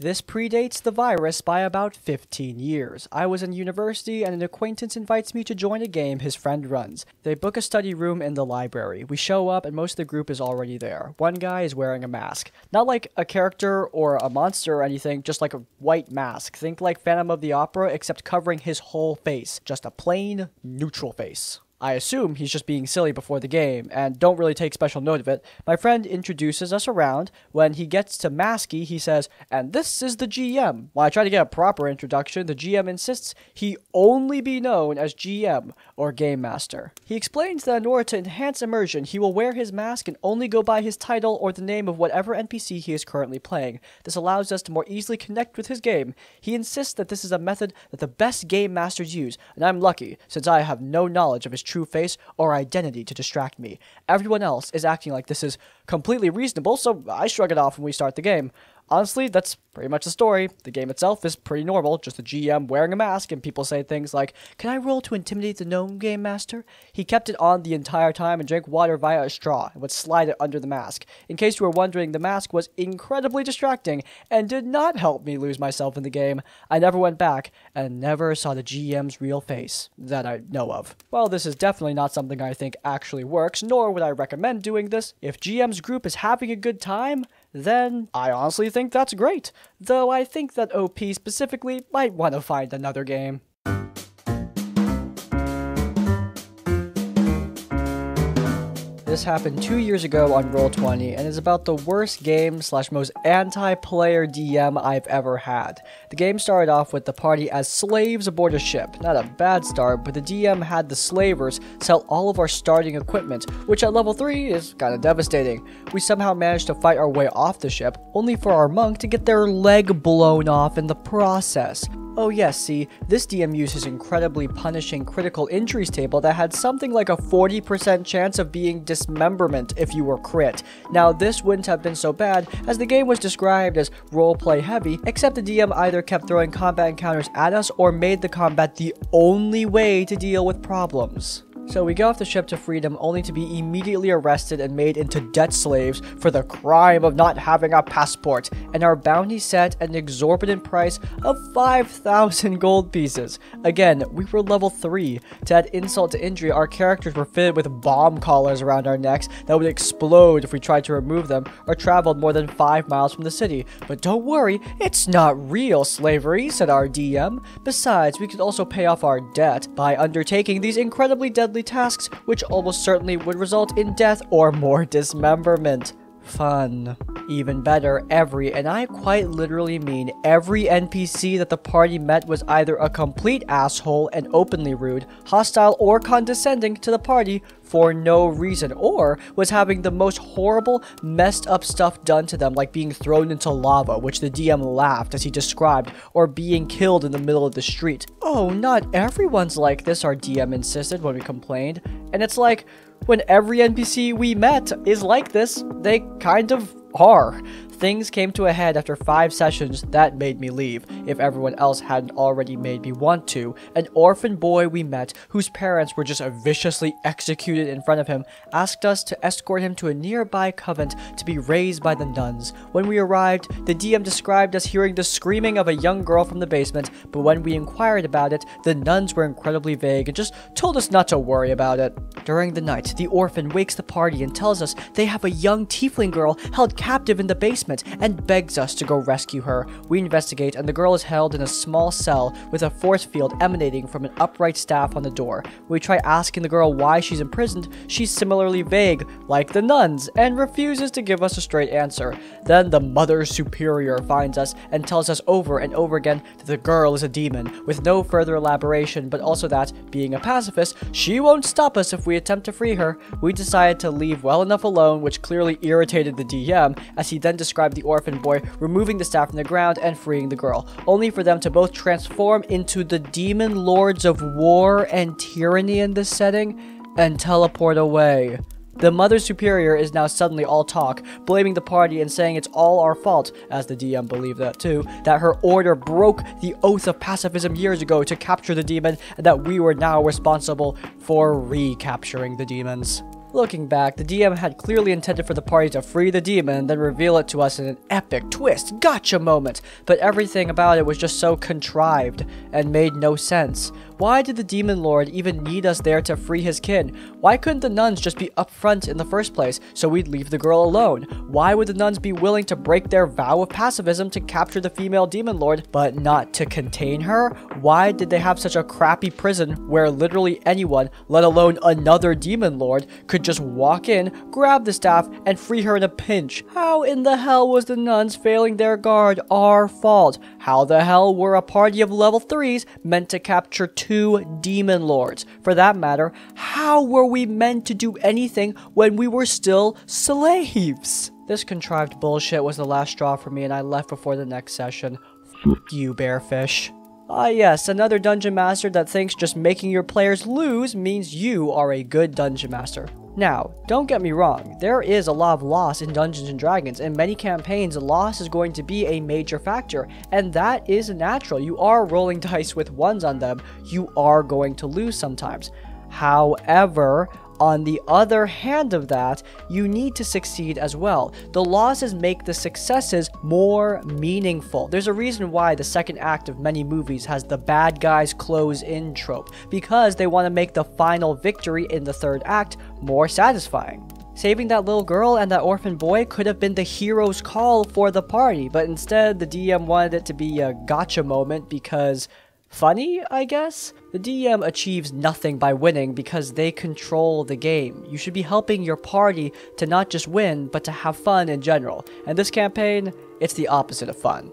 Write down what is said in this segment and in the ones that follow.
This predates the virus by about 15 years. I was in university and an acquaintance invites me to join a game his friend runs. They book a study room in the library. We show up and most of the group is already there. One guy is wearing a mask. Not like a character or a monster or anything, just like a white mask. Think like Phantom of the Opera, except covering his whole face. Just a plain, neutral face. I assume he's just being silly before the game and don't really take special note of it. My friend introduces us around. When he gets to Masky, he says, And this is the GM. While I try to get a proper introduction, the GM insists he only be known as GM or Game Master. He explains that in order to enhance immersion, he will wear his mask and only go by his title or the name of whatever NPC he is currently playing. This allows us to more easily connect with his game. He insists that this is a method that the best Game Masters use, and I'm lucky since I have no knowledge of his true face or identity to distract me. Everyone else is acting like this is completely reasonable, so I shrug it off when we start the game. Honestly, that's pretty much the story. The game itself is pretty normal, just a GM wearing a mask, and people say things like, Can I roll to intimidate the gnome game master? He kept it on the entire time and drank water via a straw and would slide it under the mask. In case you were wondering, the mask was incredibly distracting and did not help me lose myself in the game. I never went back and never saw the GM's real face that I know of. Well, this is definitely not something I think actually works, nor would I recommend doing this. If GM's group is having a good time, then I honestly think that's great. Though I think that OP specifically might want to find another game. This happened two years ago on Roll20 and is about the worst game slash most anti-player DM I've ever had. The game started off with the party as slaves aboard a ship. Not a bad start, but the DM had the slavers sell all of our starting equipment, which at level 3 is kinda devastating. We somehow managed to fight our way off the ship, only for our monk to get their leg blown off in the process. Oh yes, see, this DM used his incredibly punishing critical injuries table that had something like a 40% chance of being dismemberment if you were crit. Now this wouldn't have been so bad as the game was described as roleplay heavy, except the DM either kept throwing combat encounters at us or made the combat the only way to deal with problems. So we get off the ship to freedom only to be immediately arrested and made into debt slaves for the crime of not having a passport, and our bounty set at an exorbitant price of 5,000 gold pieces. Again, we were level 3. To add insult to injury, our characters were fitted with bomb collars around our necks that would explode if we tried to remove them or traveled more than 5 miles from the city. But don't worry, it's not real slavery, said our DM. Besides, we could also pay off our debt by undertaking these incredibly deadly tasks, which almost certainly would result in death or more dismemberment. Fun. Even better, every, and I quite literally mean every NPC that the party met was either a complete asshole and openly rude, hostile, or condescending to the party for no reason, or was having the most horrible, messed up stuff done to them, like being thrown into lava, which the DM laughed as he described, or being killed in the middle of the street. Oh, not everyone's like this, our DM insisted when we complained. And it's like, when every NPC we met is like this, they kind of are. Things came to a head after five sessions that made me leave, if everyone else hadn't already made me want to. An orphan boy we met, whose parents were just viciously executed in front of him, asked us to escort him to a nearby convent to be raised by the nuns. When we arrived, the DM described us hearing the screaming of a young girl from the basement, but when we inquired about it, the nuns were incredibly vague and just told us not to worry about it. During the night, the orphan wakes the party and tells us they have a young tiefling girl held captive in the basement and begs us to go rescue her. We investigate, and the girl is held in a small cell with a force field emanating from an upright staff on the door. We try asking the girl why she's imprisoned. She's similarly vague, like the nuns, and refuses to give us a straight answer. Then the Mother Superior finds us and tells us over and over again that the girl is a demon, with no further elaboration, but also that, being a pacifist, she won't stop us if we attempt to free her. We decide to leave well enough alone, which clearly irritated the DM, as he then described described the orphan boy removing the staff from the ground and freeing the girl, only for them to both transform into the demon lords of war and tyranny in this setting and teleport away. The Mother Superior is now suddenly all talk, blaming the party and saying it's all our fault, as the DM believed that too, that her order broke the oath of pacifism years ago to capture the demon, and that we were now responsible for recapturing the demons. Looking back, the DM had clearly intended for the party to free the demon and then reveal it to us in an epic twist, gotcha moment, but everything about it was just so contrived and made no sense. Why did the demon lord even need us there to free his kin? Why couldn't the nuns just be upfront in the first place so we'd leave the girl alone? Why would the nuns be willing to break their vow of pacifism to capture the female demon lord but not to contain her? Why did they have such a crappy prison where literally anyone, let alone another demon lord, could just walk in, grab the staff, and free her in a pinch? How in the hell was the nuns failing their guard our fault? How the hell were a party of level 3s meant to capture two demon lords? For that matter, how were we meant to do anything when we were still slaves? This contrived bullshit was the last straw for me and I left before the next session. F you, Bearfish. Ah yes, another dungeon master that thinks just making your players lose means you are a good dungeon master. Now, don't get me wrong, there is a lot of loss in Dungeons & Dragons. In many campaigns, loss is going to be a major factor, and that is natural. You are rolling dice with ones on them, you are going to lose sometimes. However, on the other hand of that, you need to succeed as well. The losses make the successes more meaningful. There's a reason why the second act of many movies has the bad guys close in trope, because they want to make the final victory in the third act more satisfying. Saving that little girl and that orphan boy could have been the hero's call for the party, but instead the DM wanted it to be a gotcha moment because funny, I guess? The DM achieves nothing by winning because they control the game. You should be helping your party to not just win, but to have fun in general. And this campaign, it's the opposite of fun.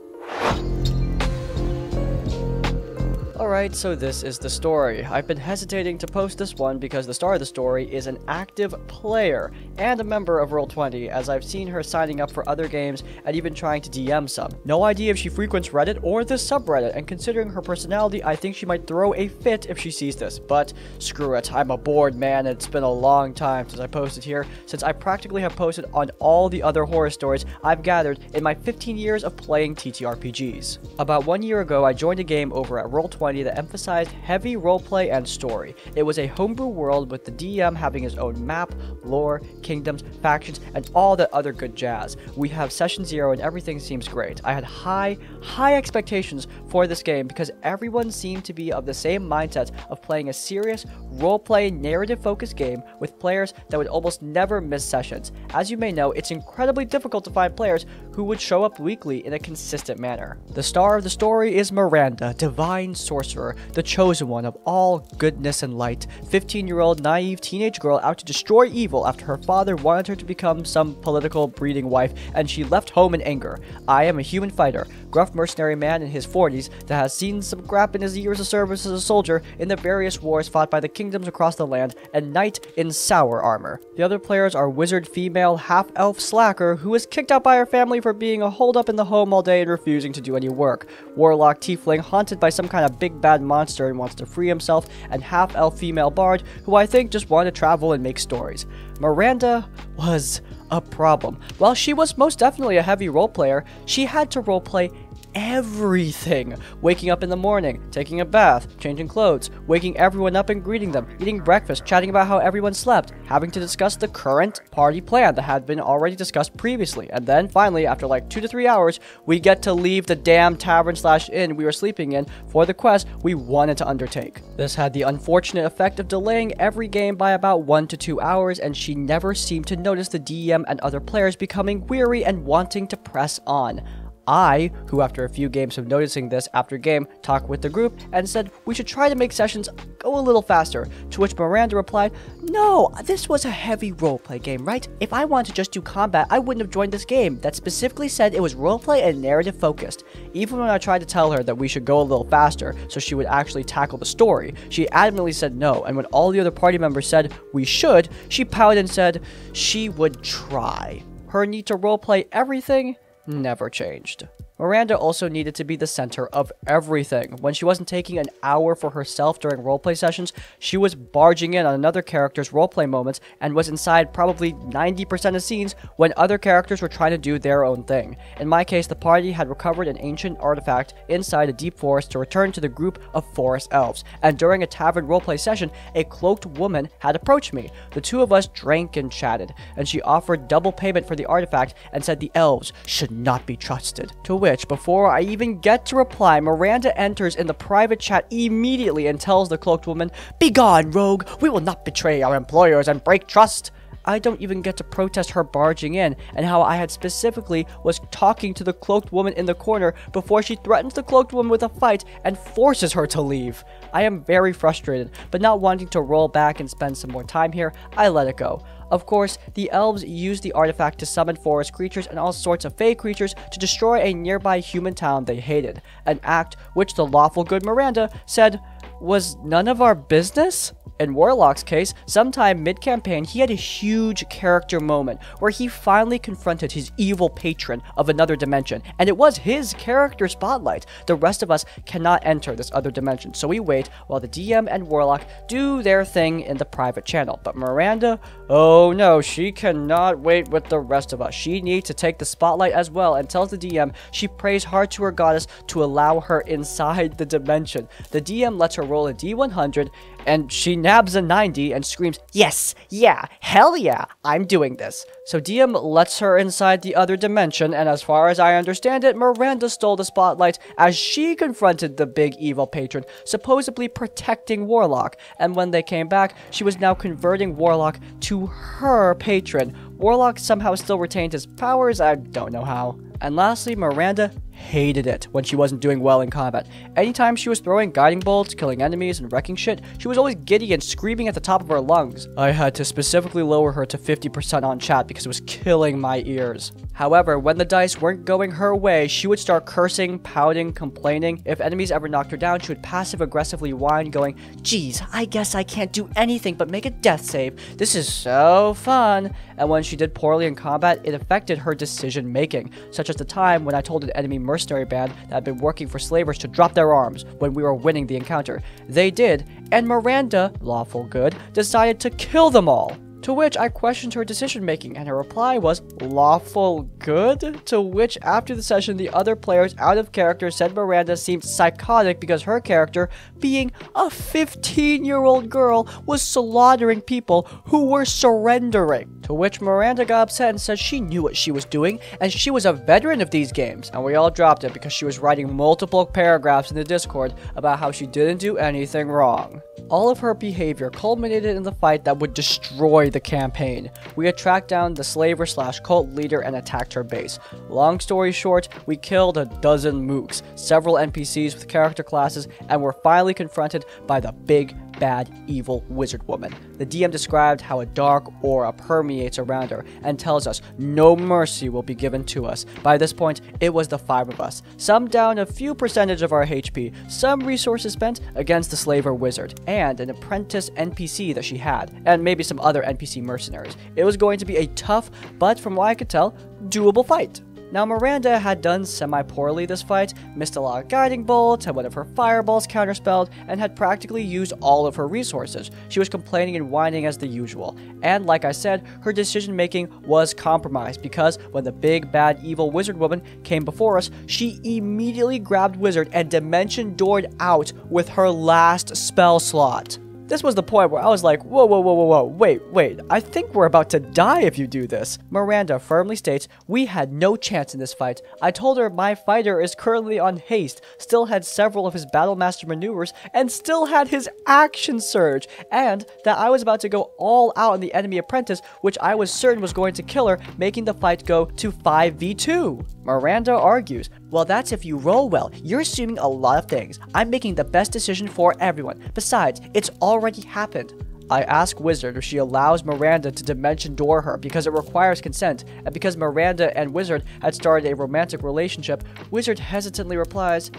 Alright, so this is the story. I've been hesitating to post this one because the star of the story is an active player and a member of Roll20, as I've seen her signing up for other games and even trying to DM some. No idea if she frequents Reddit or this subreddit, and considering her personality, I think she might throw a fit if she sees this. But screw it, I'm a bored man and it's been a long time since I posted here, since I practically have posted on all the other horror stories I've gathered in my 15 years of playing TTRPGs. About one year ago, I joined a game over at Roll20 that emphasized heavy roleplay and story. It was a homebrew world with the DM having his own map, lore, kingdoms, factions, and all that other good jazz. We have session zero and everything seems great. I had high, high expectations for this game because everyone seemed to be of the same mindset of playing a serious, roleplay, narrative focused game with players that would almost never miss sessions. As you may know, it's incredibly difficult to find players who would show up weekly in a consistent manner. The star of the story is Miranda, divine sorcerer, the chosen one of all goodness and light, 15 year old naive teenage girl out to destroy evil after her father wanted her to become some political breeding wife and she left home in anger. I am a human fighter, gruff mercenary man in his 40s that has seen some crap in his years of service as a soldier in the various wars fought by the kingdoms across the land, and knight in sour armor. The other players are wizard female half-elf slacker who was kicked out by her family for being a holdup in the home all day and refusing to do any work, warlock tiefling haunted by some kind of big bad monster and wants to free himself, and half-elf female bard who I think just wanted to travel and make stories. Miranda was a problem. While she was most definitely a heavy role player, she had to roleplay everything. Waking up in the morning, taking a bath, changing clothes, waking everyone up and greeting them, eating breakfast, chatting about how everyone slept, having to discuss the current party plan that had been already discussed previously. And then finally, after like two to three hours, we get to leave the damn tavern slash inn we were sleeping in for the quest we wanted to undertake. This had the unfortunate effect of delaying every game by about one to two hours, and she never seemed to notice the DM and other players becoming weary and wanting to press on. I, who after a few games of noticing this after game, talked with the group and said we should try to make sessions go a little faster, to which Miranda replied, No, this was a heavy roleplay game, right? If I wanted to just do combat, I wouldn't have joined this game that specifically said it was roleplay and narrative focused. Even when I tried to tell her that we should go a little faster so she would actually tackle the story, she adamantly said no, and when all the other party members said we should, she pouted and said she would try. Her need to roleplay everything never changed. Miranda also needed to be the center of everything. When she wasn't taking an hour for herself during roleplay sessions, she was barging in on another character's roleplay moments and was inside probably 90% of scenes when other characters were trying to do their own thing. In my case, the party had recovered an ancient artifact inside a deep forest to return to the group of forest elves, and during a tavern roleplay session, a cloaked woman had approached me. The two of us drank and chatted, and she offered double payment for the artifact and said the elves should not be trusted. To which which, before I even get to reply, Miranda enters in the private chat immediately and tells the cloaked woman, Begone, rogue! We will not betray our employers and break trust! I don't even get to protest her barging in, and how I had specifically was talking to the cloaked woman in the corner before she threatens the cloaked woman with a fight and forces her to leave. I am very frustrated, but not wanting to roll back and spend some more time here, I let it go. Of course, the elves used the artifact to summon forest creatures and all sorts of fey creatures to destroy a nearby human town they hated, an act which the lawful good Miranda said was none of our business? In Warlock's case, sometime mid-campaign, he had a huge character moment where he finally confronted his evil patron of another dimension, and it was his character spotlight. The rest of us cannot enter this other dimension, so we wait while the DM and Warlock do their thing in the private channel. But Miranda, oh no, she cannot wait with the rest of us. She needs to take the spotlight as well and tells the DM she prays hard to her goddess to allow her inside the dimension. The DM lets her roll a d100 and she nabs a 90 and screams, Yes, yeah, hell yeah, I'm doing this. So DM lets her inside the other dimension, and as far as I understand it, Miranda stole the spotlight as she confronted the big evil patron, supposedly protecting Warlock. And when they came back, she was now converting Warlock to her patron. Warlock somehow still retained his powers, I don't know how. And lastly, Miranda hated it when she wasn't doing well in combat. Anytime she was throwing guiding bolts, killing enemies, and wrecking shit, she was always giddy and screaming at the top of her lungs. I had to specifically lower her to 50% on chat because it was killing my ears. However, when the dice weren't going her way, she would start cursing, pouting, complaining. If enemies ever knocked her down, she would passive-aggressively whine, going, Geez, I guess I can't do anything but make a death save. This is so fun. And when she did poorly in combat, it affected her decision making, such as the time when I told an enemy mercenary band that had been working for slavers to drop their arms when we were winning the encounter. They did, and Miranda, lawful good, decided to kill them all. To which I questioned her decision making, and her reply was lawful good? To which, after the session, the other players out of character said Miranda seemed psychotic because her character, being a 15 year old girl, was slaughtering people who were surrendering. To which Miranda got upset and said she knew what she was doing, and she was a veteran of these games. And we all dropped it because she was writing multiple paragraphs in the Discord about how she didn't do anything wrong. All of her behavior culminated in the fight that would destroy the campaign. We had tracked down the slaver slash cult leader and attacked her base. Long story short, we killed a dozen mooks, several NPCs with character classes, and were finally confronted by the big bad, evil wizard woman. The DM described how a dark aura permeates around her and tells us no mercy will be given to us. By this point, it was the five of us, some down a few percentage of our HP, some resources spent against the slaver wizard, and an apprentice NPC that she had, and maybe some other NPC mercenaries. It was going to be a tough, but from what I could tell, doable fight. Now, Miranda had done semi-poorly this fight, missed a lot of guiding bolts, had one of her fireballs counterspelled, and had practically used all of her resources. She was complaining and whining as the usual. And like I said, her decision making was compromised because when the big bad evil wizard woman came before us, she immediately grabbed Wizard and dimension doored out with her last spell slot. This was the point where I was like, whoa, whoa, whoa, whoa, whoa, wait, wait, I think we're about to die if you do this. Miranda firmly states, we had no chance in this fight. I told her my fighter is currently on haste, still had several of his Battlemaster maneuvers, and still had his action surge, and that I was about to go all out on the enemy apprentice, which I was certain was going to kill her, making the fight go to 5v2. Miranda argues, well, that's if you roll well. You're assuming a lot of things. I'm making the best decision for everyone. Besides, it's already happened. I ask Wizard if she allows Miranda to dimension door her because it requires consent, and because Miranda and Wizard had started a romantic relationship, Wizard hesitantly replies,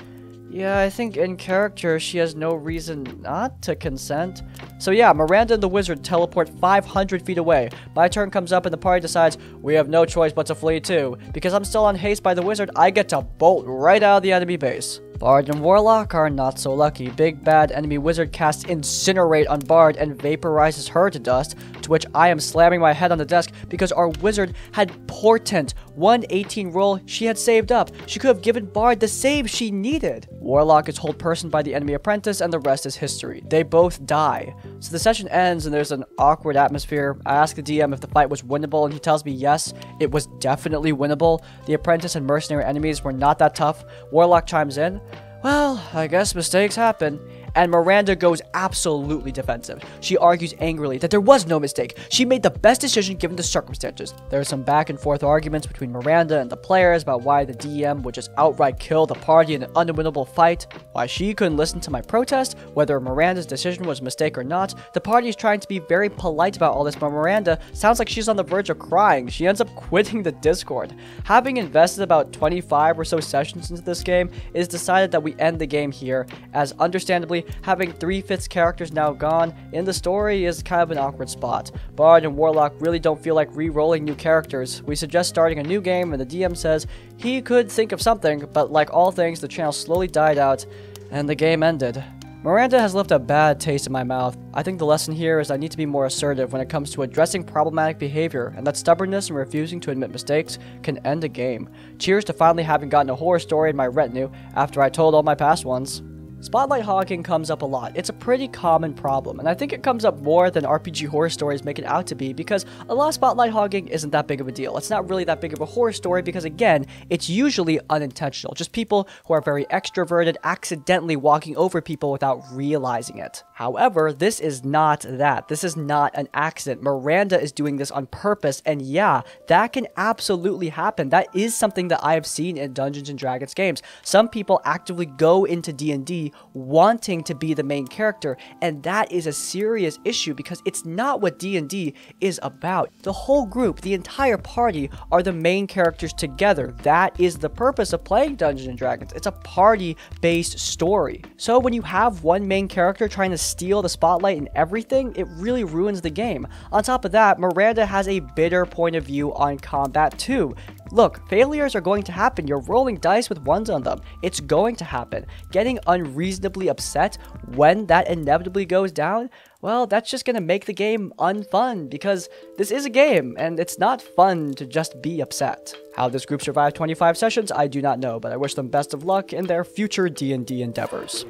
Yeah, I think in character she has no reason not to consent. So yeah, Miranda and the wizard teleport 500 feet away. My turn comes up and the party decides we have no choice but to flee too. Because I'm still on haste by the wizard, I get to bolt right out of the enemy base. Bard and Warlock are not so lucky. Big bad enemy wizard casts Incinerate on Bard and vaporizes her to dust, to which I am slamming my head on the desk because our wizard had Portent, 118 roll she had saved up. She could have given Bard the save she needed. Warlock is hold person by the enemy apprentice and the rest is history. They both die. So the session ends and there's an awkward atmosphere. I ask the DM if the fight was winnable and he tells me yes, it was definitely winnable. The apprentice and mercenary enemies were not that tough. Warlock chimes in. Well, I guess mistakes happen and Miranda goes absolutely defensive. She argues angrily that there was no mistake. She made the best decision given the circumstances. There are some back and forth arguments between Miranda and the players about why the DM would just outright kill the party in an unwinnable fight, why she couldn't listen to my protest, whether Miranda's decision was a mistake or not. The party is trying to be very polite about all this, but Miranda sounds like she's on the verge of crying. She ends up quitting the Discord. Having invested about 25 or so sessions into this game, it is decided that we end the game here, as understandably having three-fifths characters now gone in the story is kind of an awkward spot. Bard and Warlock really don't feel like re-rolling new characters. We suggest starting a new game, and the DM says he could think of something, but like all things, the channel slowly died out, and the game ended. Miranda has left a bad taste in my mouth. I think the lesson here is I need to be more assertive when it comes to addressing problematic behavior, and that stubbornness and refusing to admit mistakes can end a game. Cheers to finally having gotten a horror story in my retinue after I told all my past ones. Spotlight hogging comes up a lot. It's a pretty common problem, and I think it comes up more than RPG horror stories make it out to be because a lot of spotlight hogging isn't that big of a deal. It's not really that big of a horror story because, again, it's usually unintentional. Just people who are very extroverted accidentally walking over people without realizing it. However, this is not that. This is not an accident. Miranda is doing this on purpose, and yeah, that can absolutely happen. That is something that I have seen in Dungeons & Dragons games. Some people actively go into D&D wanting to be the main character, and that is a serious issue because it's not what D&D is about. The whole group, the entire party are the main characters together. That is the purpose of playing Dungeons & Dragons. It's a party-based story. So when you have one main character trying to steal the spotlight in everything, it really ruins the game. On top of that, Miranda has a bitter point of view on combat too. Look, failures are going to happen. You're rolling dice with ones on them. It's going to happen. Getting unreasonably upset when that inevitably goes down, well, that's just going to make the game unfun because this is a game and it's not fun to just be upset. How this group survived 25 sessions, I do not know, but I wish them best of luck in their future D&D endeavors.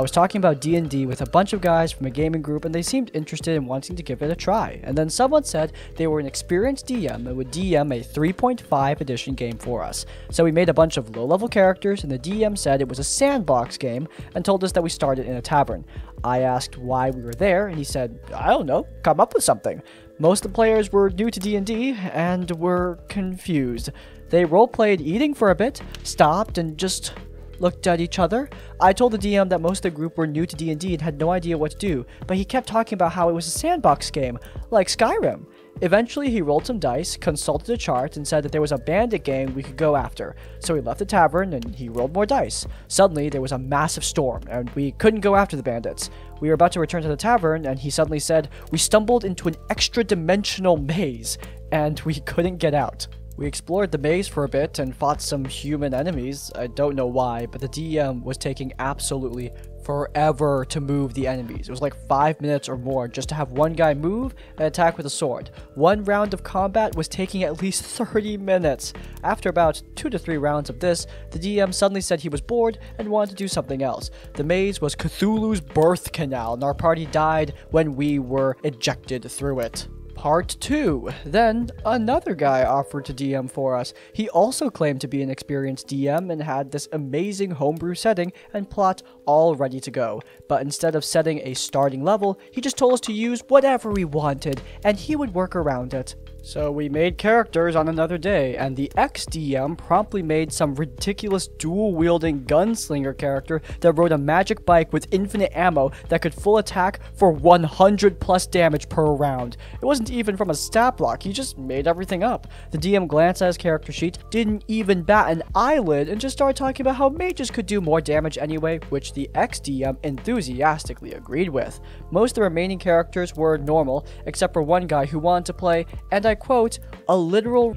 I was talking about D&D with a bunch of guys from a gaming group and they seemed interested in wanting to give it a try. And then someone said they were an experienced DM and would DM a 3.5 edition game for us. So we made a bunch of low-level characters and the DM said it was a sandbox game and told us that we started in a tavern. I asked why we were there and he said, I don't know, come up with something. Most of the players were new to D&D and were confused. They role-played eating for a bit, stopped, and just looked at each other. I told the DM that most of the group were new to D&D and had no idea what to do, but he kept talking about how it was a sandbox game, like Skyrim. Eventually, he rolled some dice, consulted a chart, and said that there was a bandit gang we could go after. So he left the tavern and he rolled more dice. Suddenly, there was a massive storm, and we couldn't go after the bandits. We were about to return to the tavern, and he suddenly said, We stumbled into an extra dimensional maze, and we couldn't get out. We explored the maze for a bit and fought some human enemies. I don't know why, but the DM was taking absolutely forever to move the enemies. It was like 5 minutes or more just to have one guy move and attack with a sword. One round of combat was taking at least 30 minutes. After about 2 to 3 rounds of this, the DM suddenly said he was bored and wanted to do something else. The maze was Cthulhu's birth canal and our party died when we were ejected through it. Part 2. Then, another guy offered to DM for us. He also claimed to be an experienced DM and had this amazing homebrew setting and plot all ready to go. But instead of setting a starting level, he just told us to use whatever we wanted, and he would work around it. So we made characters on another day, and the XDM promptly made some ridiculous dual-wielding gunslinger character that rode a magic bike with infinite ammo that could full attack for 100 plus damage per round. It wasn't even from a stat block, he just made everything up. The DM glanced at his character sheet, didn't even bat an eyelid, and just started talking about how mages could do more damage anyway, which the XDM enthusiastically agreed with. Most of the remaining characters were normal, except for one guy who wanted to play, and I quote, a literal.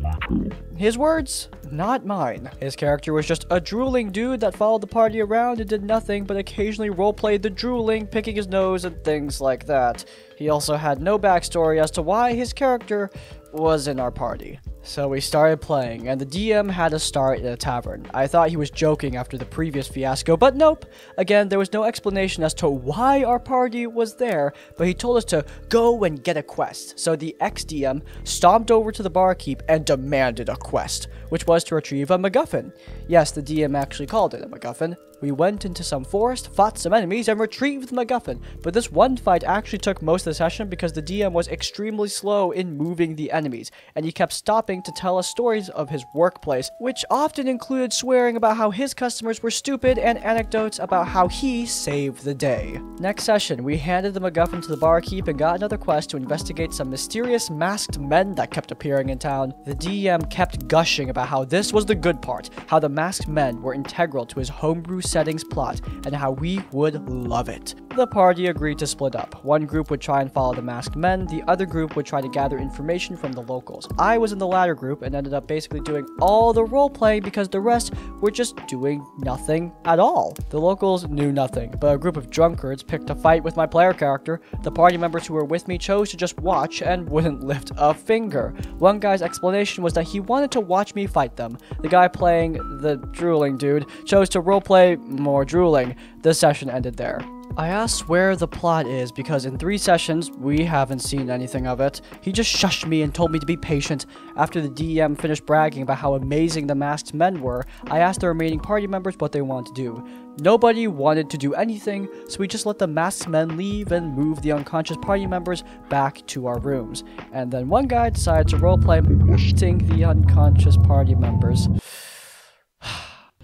His words, not mine. His character was just a drooling dude that followed the party around and did nothing but occasionally roleplayed the drooling, picking his nose, and things like that. He also had no backstory as to why his character was in our party. So we started playing, and the DM had us start in a tavern. I thought he was joking after the previous fiasco, but nope. Again, there was no explanation as to why our party was there, but he told us to go and get a quest. So the ex-DM stomped over to the barkeep and demanded a quest, which was to retrieve a MacGuffin. Yes, the DM actually called it a MacGuffin. We went into some forest, fought some enemies, and retrieved the MacGuffin. But this one fight actually took most of the session because the DM was extremely slow in moving the enemies, and he kept stopping to tell us stories of his workplace, which often included swearing about how his customers were stupid and anecdotes about how he saved the day. Next session, we handed the MacGuffin to the barkeep and got another quest to investigate some mysterious masked men that kept appearing in town. The DM kept gushing about how this was the good part, how the masked men were integral to his homebrew settings plot, and how we would love it. The party agreed to split up. One group would try and follow the masked men, the other group would try to gather information from the locals. I was in the group and ended up basically doing all the role playing because the rest were just doing nothing at all. The locals knew nothing, but a group of drunkards picked a fight with my player character. The party members who were with me chose to just watch and wouldn't lift a finger. One guy's explanation was that he wanted to watch me fight them. The guy playing the drooling dude chose to roleplay more drooling. The session ended there. I asked where the plot is because in three sessions, we haven't seen anything of it. He just shushed me and told me to be patient. After the DM finished bragging about how amazing the masked men were, I asked the remaining party members what they wanted to do. Nobody wanted to do anything, so we just let the masked men leave and move the unconscious party members back to our rooms. And then one guy decided to roleplay molesting the unconscious party members.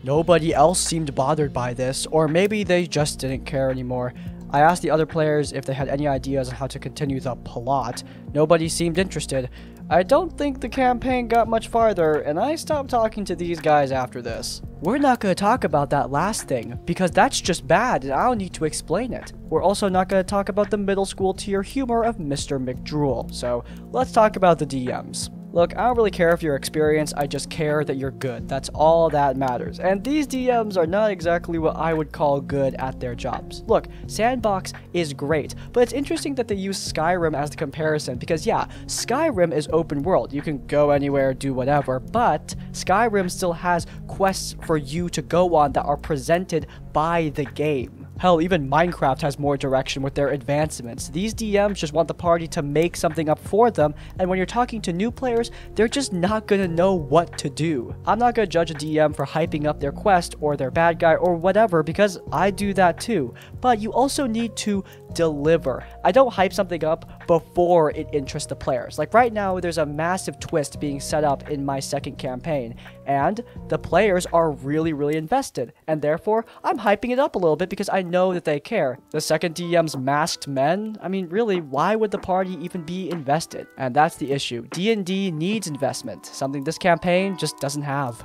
Nobody else seemed bothered by this, or maybe they just didn't care anymore. I asked the other players if they had any ideas on how to continue the plot. Nobody seemed interested. I don't think the campaign got much farther, and I stopped talking to these guys after this. We're not going to talk about that last thing, because that's just bad and I don't need to explain it. We're also not going to talk about the middle school tier humor of Mr. McDrool, so let's talk about the DMs. Look, I don't really care if you're experienced, I just care that you're good. That's all that matters. And these DMs are not exactly what I would call good at their jobs. Look, Sandbox is great, but it's interesting that they use Skyrim as the comparison because yeah, Skyrim is open world. You can go anywhere, do whatever, but Skyrim still has quests for you to go on that are presented by the game. Hell, even Minecraft has more direction with their advancements. These DMs just want the party to make something up for them, and when you're talking to new players, they're just not gonna know what to do. I'm not gonna judge a DM for hyping up their quest or their bad guy or whatever because I do that too. But you also need to deliver. I don't hype something up before it interests the players. Like right now, there's a massive twist being set up in my second campaign, and the players are really, really invested, and therefore I'm hyping it up a little bit because I know that they care. The second DM's masked men? I mean, really, why would the party even be invested? And that's the issue. D&D needs investment, something this campaign just doesn't have.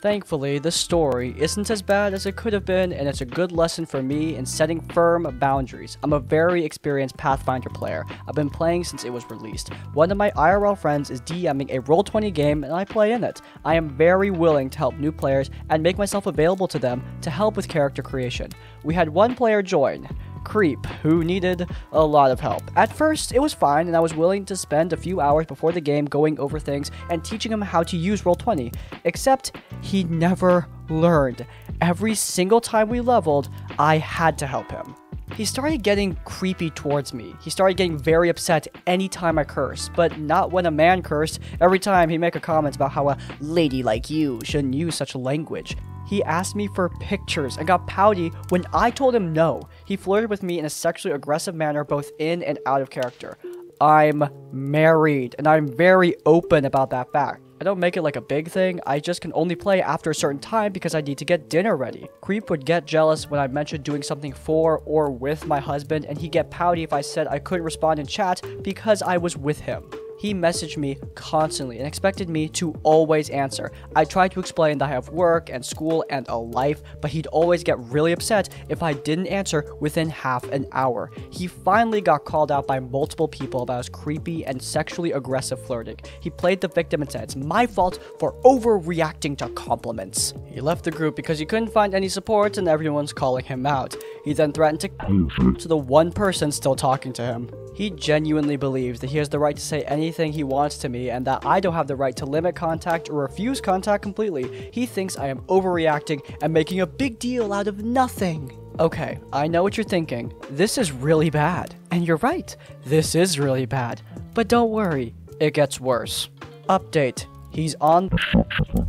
Thankfully, this story isn't as bad as it could have been, and it's a good lesson for me in setting firm boundaries. I'm a very experienced Pathfinder player. I've been playing since it was released. One of my IRL friends is DMing a Roll20 game, and I play in it. I am very willing to help new players and make myself available to them to help with character creation. We had one player join. Creep, who needed a lot of help. At first, it was fine, and I was willing to spend a few hours before the game going over things and teaching him how to use Roll20, except he never learned. Every single time we leveled, I had to help him. He started getting creepy towards me. He started getting very upset anytime I cursed, but not when a man cursed. Every time he'd make a comment about how a lady like you shouldn't use such language. He asked me for pictures and got pouty when I told him no. He flirted with me in a sexually aggressive manner, both in and out of character. I'm married, and I'm very open about that fact. I don't make it like a big thing, I just can only play after a certain time because I need to get dinner ready. Creep would get jealous when I mentioned doing something for or with my husband, and he'd get pouty if I said I couldn't respond in chat because I was with him. He messaged me constantly and expected me to always answer. I tried to explain that I have work and school and a life, but he'd always get really upset if I didn't answer within half an hour. He finally got called out by multiple people about his creepy and sexually aggressive flirting. He played the victim and said it's my fault for overreacting to compliments. He left the group because he couldn't find any support and everyone's calling him out. He then threatened to to the one person still talking to him. He genuinely believes that he has the right to say anything he wants to me and that I don't have the right to limit contact or refuse contact completely. He thinks I am overreacting and making a big deal out of nothing. Okay, I know what you're thinking. This is really bad. And you're right, this is really bad. But don't worry, it gets worse. Update. He's on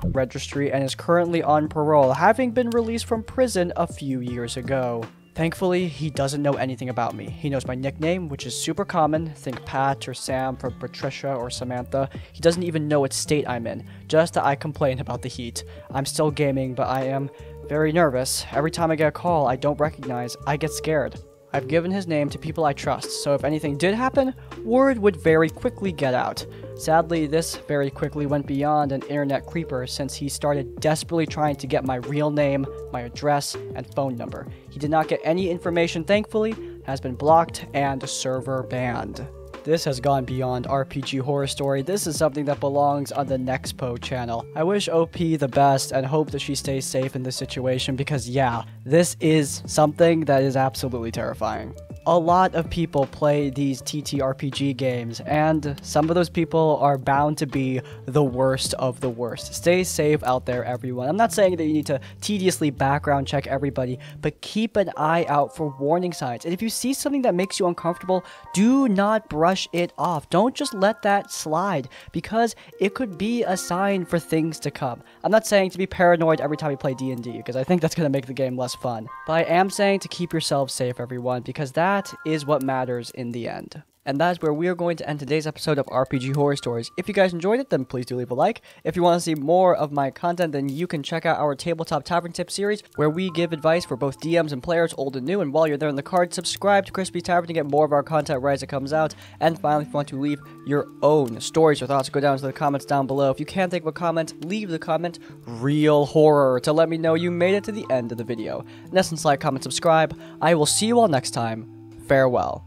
registry and is currently on parole, having been released from prison a few years ago. Thankfully, he doesn't know anything about me. He knows my nickname, which is super common. Think Pat or Sam for Patricia or Samantha. He doesn't even know what state I'm in, just that I complain about the heat. I'm still gaming, but I am very nervous. Every time I get a call I don't recognize, I get scared. I've given his name to people I trust, so if anything did happen, word would very quickly get out. Sadly, this very quickly went beyond an internet creeper since he started desperately trying to get my real name, my address, and phone number. He did not get any information, thankfully, has been blocked and server banned. This has gone beyond RPG horror story. This is something that belongs on the Nexpo channel. I wish OP the best and hope that she stays safe in this situation because yeah, this is something that is absolutely terrifying a lot of people play these TTRPG games, and some of those people are bound to be the worst of the worst. Stay safe out there, everyone. I'm not saying that you need to tediously background check everybody, but keep an eye out for warning signs. And if you see something that makes you uncomfortable, do not brush it off. Don't just let that slide, because it could be a sign for things to come. I'm not saying to be paranoid every time you play D&D, because I think that's going to make the game less fun. But I am saying to keep yourselves safe, everyone, because that that is what matters in the end. And that is where we are going to end today's episode of RPG Horror Stories. If you guys enjoyed it, then please do leave a like. If you want to see more of my content, then you can check out our Tabletop Tavern Tip series, where we give advice for both DMs and players, old and new. And while you're there in the card, subscribe to Crispy Tavern to get more of our content right as it comes out. And finally, if you want to leave your own stories or thoughts, go down to the comments down below. If you can't think of a comment, leave the comment real horror to let me know you made it to the end of the video. And essence, like, comment, subscribe. I will see you all next time farewell.